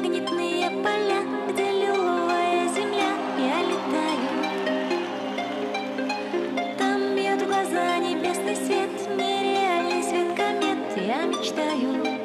магнитные поля, где лиловая земля, я летаю. Там бьет в глаза небесный свет, нереальный свет комет, я мечтаю.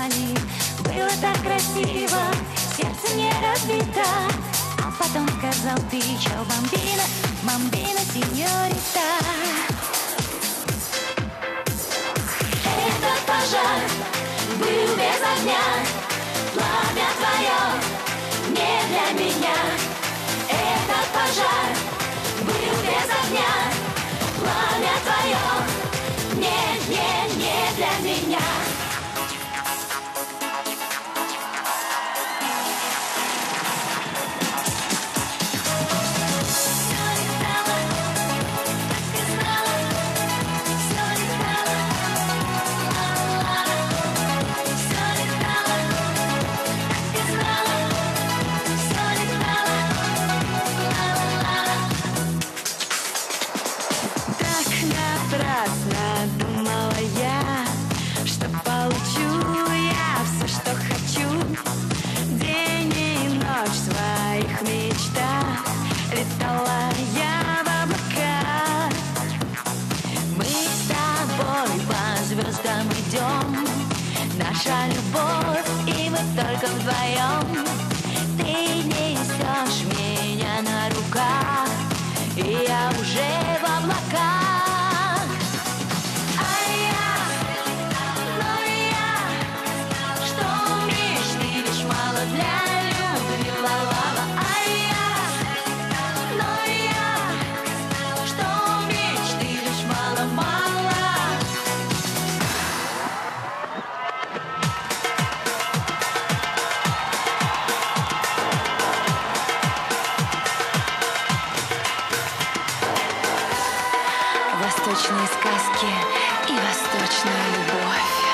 они Было так красиво, сердце не разбито. А потом сказал ты, чё, бомбина, бомбина, сеньорита? come by all восточные сказки и восточная любовь.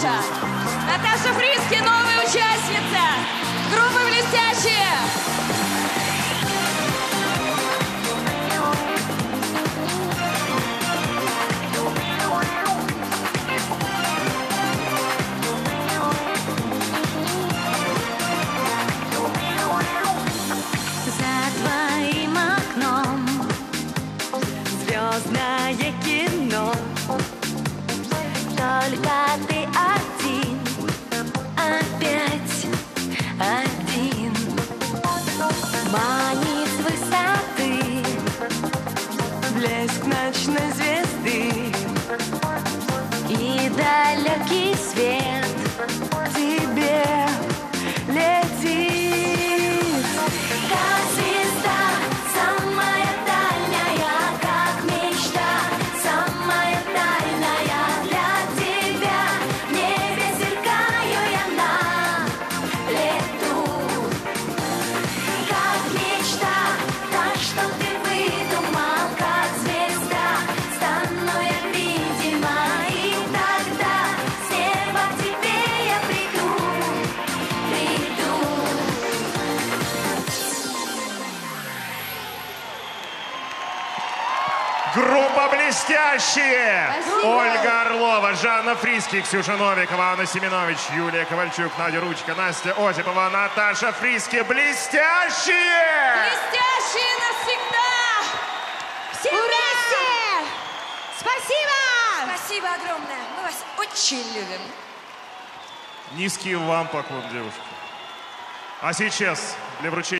Наташа. Наташа Фриски, новая участница. Группы «Блестящие». Блестящие! Спасибо. Ольга Орлова, Жанна Фриски, Ксюша Новикова, Анна Семенович, Юлия Ковальчук, Надя Ручка, Настя Осипова, Наташа Фриски. Блестящие! Блестящие навсегда! Все вместе! Спасибо! Спасибо огромное. Мы вас очень любим. Низкий вам поклон, девушки. А сейчас для вручения